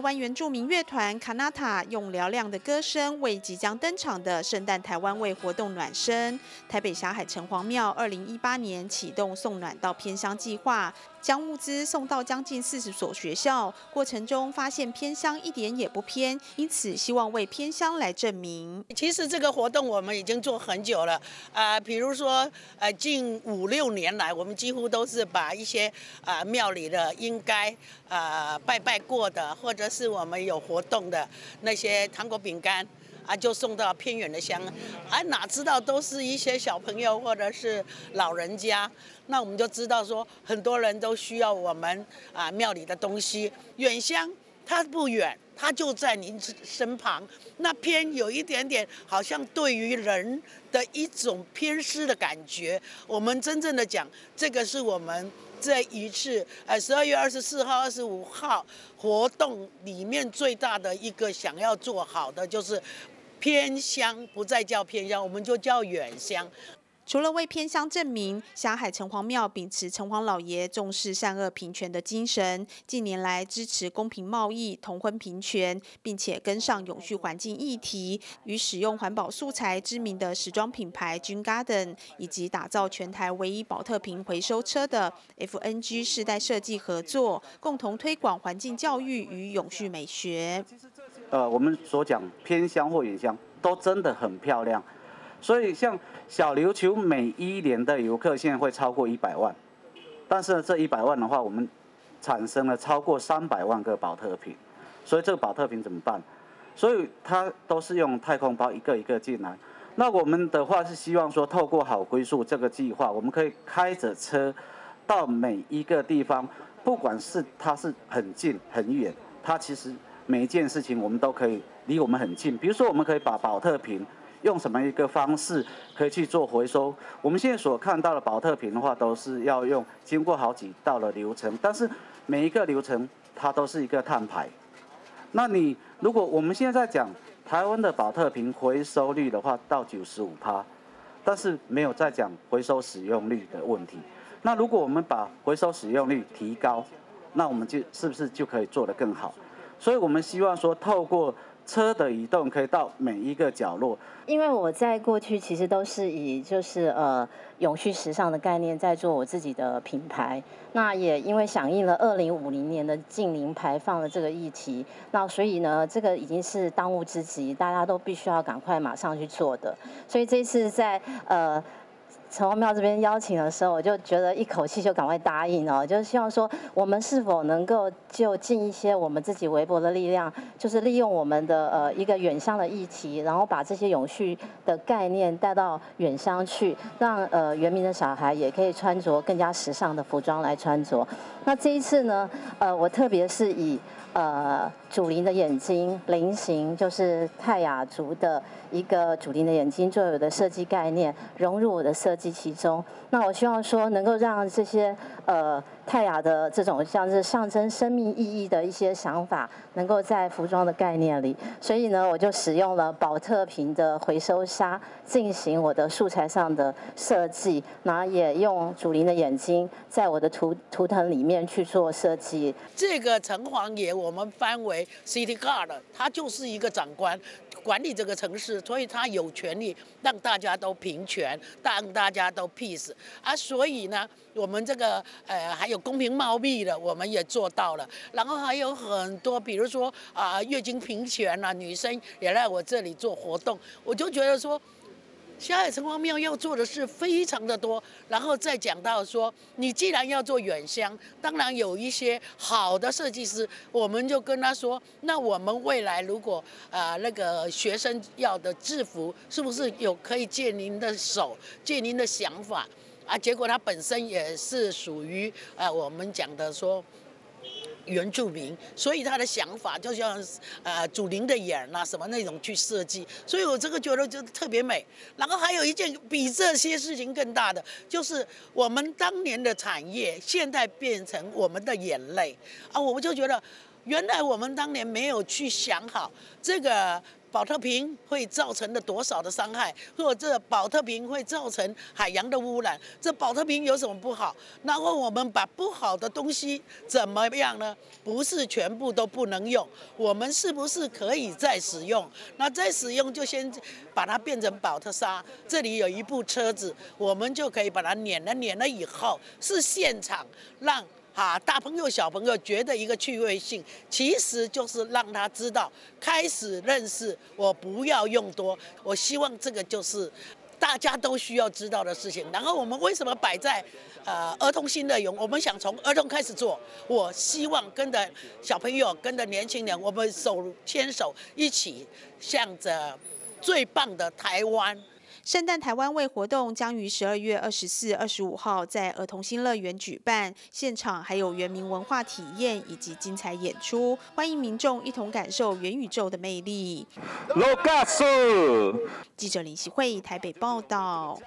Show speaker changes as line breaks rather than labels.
台湾原住民乐团卡纳塔用嘹亮的歌声为即将登场的圣诞台湾味活动暖身。台北霞海城隍庙二零一八年启动送暖到偏乡计划。将物资送到将近四十所学校，过程中发现偏乡一点也不偏，因此希望为偏乡来证明。
其实这个活动我们已经做很久了，啊，比如说，呃，近五六年来，我们几乎都是把一些啊庙里的应该啊拜拜过的，或者是我们有活动的那些糖果饼干。啊，就送到偏远的乡，啊，哪知道都是一些小朋友或者是老人家，那我们就知道说，很多人都需要我们啊庙里的东西。远乡它不远，它就在您身旁。那偏有一点点，好像对于人的一种偏失的感觉。我们真正的讲，这个是我们这一次呃十二月二十四号、二十五号活动里面最大的一个想要做好的，就是。偏乡不再叫偏乡，我们就叫远乡。
除了为偏乡证明，霞海城隍庙秉持城隍老爷重视善恶平权的精神，近年来支持公平贸易、同婚平权，并且跟上永续环境议题，与使用环保素材知名的时装品牌 Jun Garden，以及打造全台唯一保特瓶回收车的 FNG 世代设计合作，共同推广环境教育与永续美学。
呃，我们所讲偏乡或远乡都真的很漂亮，所以像小琉球每一年的游客现在会超过一百万，但是呢这一百万的话，我们产生了超过三百万个保特瓶，所以这个保特瓶怎么办？所以它都是用太空包一个一个进来。那我们的话是希望说，透过好归宿这个计划，我们可以开着车到每一个地方，不管是它是很近很远，它其实。每一件事情我们都可以离我们很近，比如说我们可以把保特瓶用什么一个方式可以去做回收。我们现在所看到的保特瓶的话，都是要用经过好几道的流程，但是每一个流程它都是一个碳排。那你如果我们现在讲台湾的保特瓶回收率的话，到九十五趴，但是没有在讲回收使用率的问题。那如果我们把回收使用率提高，那我们就是不是就可以做得更好？所以我们希望说，透过车的移动，可以到每一个角落。
因为我在过去其实都是以就是呃永续时尚的概念在做我自己的品牌。那也因为响应了二零五零年的近零排放的这个议题，那所以呢，这个已经是当务之急，大家都必须要赶快马上去做的。所以这次在呃。城隍庙这边邀请的时候，我就觉得一口气就赶快答应哦，就是希望说我们是否能够就尽一些我们自己微薄的力量，就是利用我们的呃一个远乡的议题，然后把这些永续的概念带到远乡去，让呃原民的小孩也可以穿着更加时尚的服装来穿着。那这一次呢，呃，我特别是以。呃，主灵的眼睛，菱形就是泰雅族的一个主灵的眼睛，作为我的设计概念融入我的设计其中。那我希望说，能够让这些呃泰雅的这种像是象征生命意义的一些想法，能够在服装的概念里。所以呢，我就使用了宝特瓶的回收纱进行我的素材上的设计，然后也用主灵的眼睛在我的图图腾里面去做设计。
这个城隍爷。我们翻为 City Guard，他就是一个长官，管理这个城市，所以他有权利让大家都平权，让大家都 peace。啊，所以呢，我们这个呃还有公平贸易的，我们也做到了。然后还有很多，比如说啊月经平权啊，女生也来我这里做活动，我就觉得说。小海城隍庙要做的事非常的多，然后再讲到说，你既然要做远乡，当然有一些好的设计师，我们就跟他说，那我们未来如果呃那个学生要的制服，是不是有可以借您的手，借您的想法啊？结果他本身也是属于呃我们讲的说。原住民，所以他的想法就像呃祖灵的眼呐什么那种去设计，所以我这个觉得就特别美。然后还有一件比这些事情更大的，就是我们当年的产业现在变成我们的眼泪啊！我们就觉得原来我们当年没有去想好这个。保特瓶会造成的多少的伤害，或者这保特瓶会造成海洋的污染？这保特瓶有什么不好？然后我们把不好的东西怎么样呢？不是全部都不能用，我们是不是可以再使用？那再使用就先把它变成保特沙。这里有一部车子，我们就可以把它碾了，碾了以后是现场让。啊，大朋友小朋友觉得一个趣味性，其实就是让他知道，开始认识我不要用多。我希望这个就是大家都需要知道的事情。然后我们为什么摆在呃儿童新乐园？我们想从儿童开始做。我希望跟着小朋友，跟着年轻人，我们手牵手一起，向着最棒的台湾。
圣诞台湾味活动将于十二月二十四、二十五号在儿童新乐园举办，现场还有原民文化体验以及精彩演出，欢迎民众一同感受元宇宙的魅力。记者林希慧台北报道。